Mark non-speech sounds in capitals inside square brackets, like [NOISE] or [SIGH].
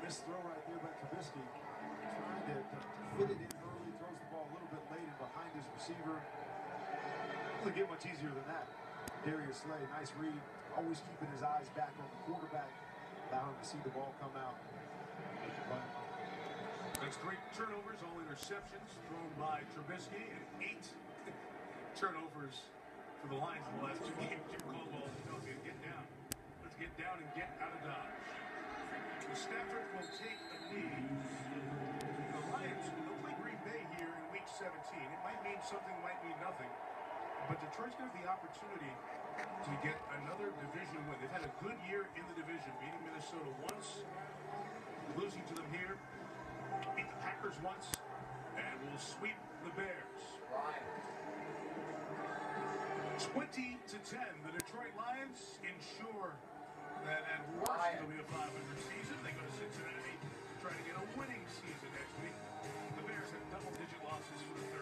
Missed throw right there by Trubisky. Trying to, to fit it in early, throws the ball a little bit late and behind his receiver. Doesn't get much easier than that. Darius Slay, nice read. Always keeping his eyes back on the quarterback, allowing to see the ball come out. But That's three turnovers, all interceptions thrown by Trubisky, and eight [LAUGHS] turnovers for the Lions in the last two games. Jim Caldwell me, get down. Let's get down and get out of Dodge. The Stafford will take a knee. The Lions will play Green Bay here in Week 17. It might mean something, might mean nothing. But Detroit's going to have the opportunity to get another division win. They've had a good year in the division, beating Minnesota once, losing to them here, beat the Packers once, and will sweep the Bears. 20 to 10, the Detroit Lions ensure